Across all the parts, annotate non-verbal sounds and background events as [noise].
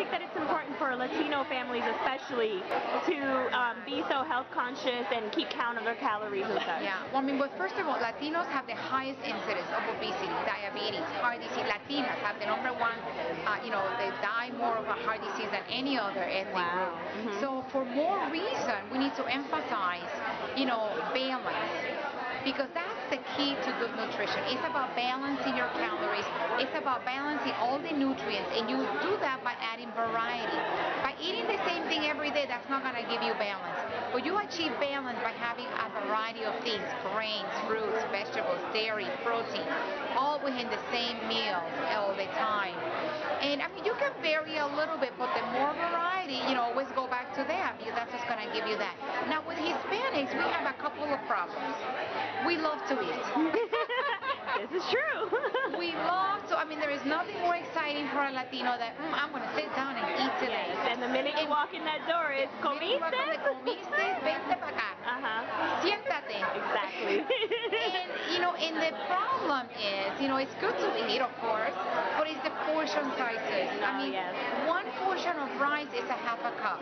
think that it's important for Latino families, especially, to um, be so health conscious and keep count of their calories and such? Yeah, well, I mean, well, first of all, Latinos have the highest incidence of obesity, diabetes, heart disease. Latinas have the number one, uh, you know, they die more of a heart disease than any other ethnic Wow. group. Mhm. So for more reason, we need to emphasize, you know, balance. Because that's the key to good nutrition. It's about balancing your calories. It's about balancing all the nutrients, and you do that by adding variety. By eating the same thing every day, that's not going to give you balance. But you achieve balance by having a variety of things: grains, fruits, vegetables, dairy, protein, all within the same meal all the time. And I mean, you can vary a little bit, but the more variety, you know, always go back to that because that's what's give you that. Now with Hispanics, we have a couple of problems. We love to eat. [laughs] this is true. [laughs] we love to. I mean, there is nothing more exciting for a Latino that mm, I'm going to sit down and eat today. Yes, and the minute you and walk in that door, it's comiste. And the problem is, you know, it's good to eat, of course, but it's the portion sizes. I mean, yes. one portion of rice is a half a cup.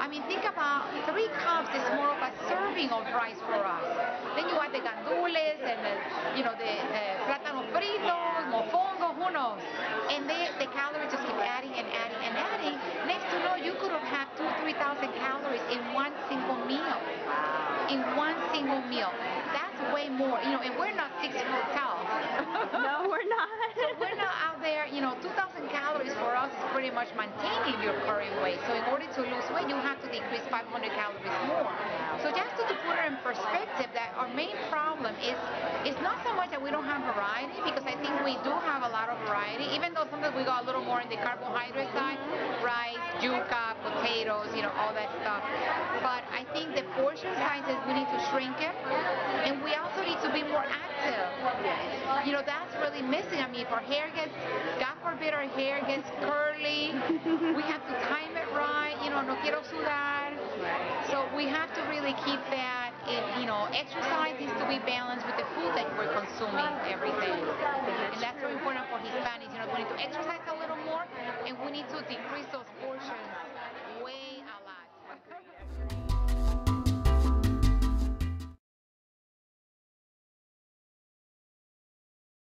I mean, think about three cups is more of a serving of rice for us. Then you add the gandules and the, you know, the uh, plátano fritos, mofongo, who knows? And they, the calories just keep adding and adding and adding. Next to know, you could have had two, three thousand calories in one single meal. In one single meal. Way more. You know, and we're not six foot tall. no, we're not. [laughs] So we're not out there, you know, 2,000 calories for us is pretty much maintaining your current weight. So in order to lose weight, you have to decrease 500 calories more. So just to, to put it in perspective, that our main problem is it's not so much that we don't have variety, because I think we do have a lot of variety, even though sometimes we go a little more in the carbohydrate side, rice, yuca, potatoes, you know, all that stuff. But I think the portion sizes, we need to shrink it, and we also need to be more active. You know, that's really missing. I mean, if our hair gets, God forbid our hair gets curly, [laughs] we have to time it right, you know, no quiero sudar. So we have to really keep that, in, you know, exercise needs to be balanced with the food that we're consuming every day. And that's so important for Hispanics, you know, we need to exercise a little more and we need to decrease those portions